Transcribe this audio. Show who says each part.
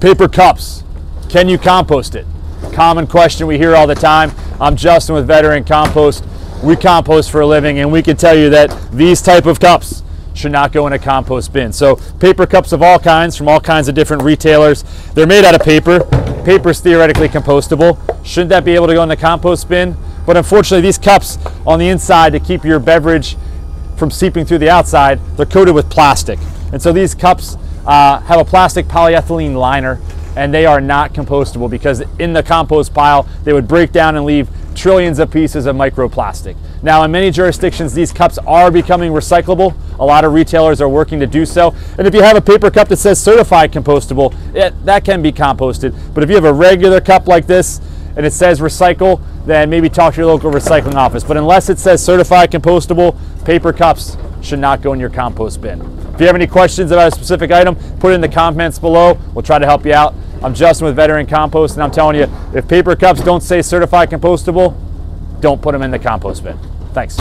Speaker 1: Paper cups, can you compost it? Common question we hear all the time. I'm Justin with Veteran Compost. We compost for a living and we can tell you that these type of cups should not go in a compost bin. So paper cups of all kinds from all kinds of different retailers. They're made out of paper. Paper is theoretically compostable. Shouldn't that be able to go in the compost bin? But unfortunately these cups on the inside to keep your beverage from seeping through the outside, they're coated with plastic. And so these cups uh, have a plastic polyethylene liner and they are not compostable because in the compost pile they would break down and leave trillions of pieces of microplastic. Now in many jurisdictions these cups are becoming recyclable. A lot of retailers are working to do so. And if you have a paper cup that says certified compostable, it, that can be composted. But if you have a regular cup like this and it says recycle, then maybe talk to your local recycling office. But unless it says certified compostable, paper cups should not go in your compost bin. If you have any questions about a specific item, put it in the comments below. We'll try to help you out. I'm Justin with Veteran Compost, and I'm telling you, if paper cups don't say certified compostable, don't put them in the compost bin. Thanks.